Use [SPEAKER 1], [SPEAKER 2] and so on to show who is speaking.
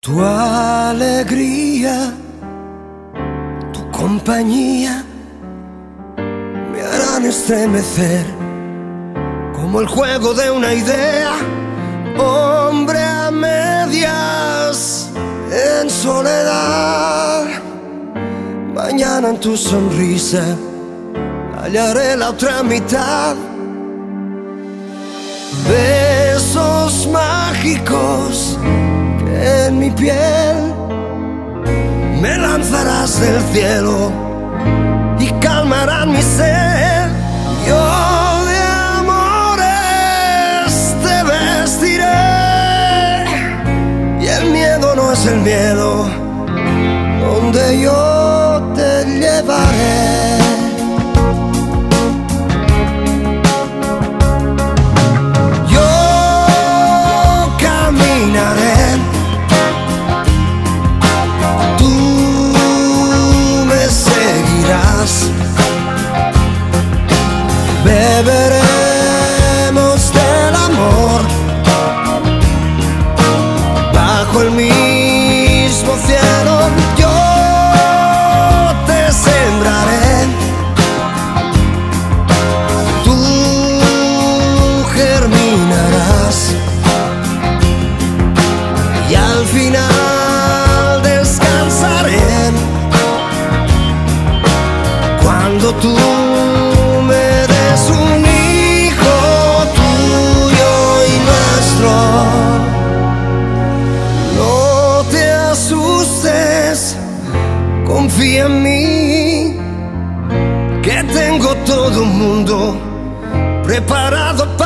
[SPEAKER 1] Tu alegría, tu compañía me harán estremecer como el juego de una idea, hombre a medias en soledad. Mañana en tu sonrisa hallaré la otra mitad. Besos mágicos mi piel me lanzarás del cielo y calmarán mi sed. Yo de amores te vestiré y el miedo no es el miedo donde yo tú me des un hijo tuyo y nuestro. No te asustes, confía en mí, que tengo todo un mundo preparado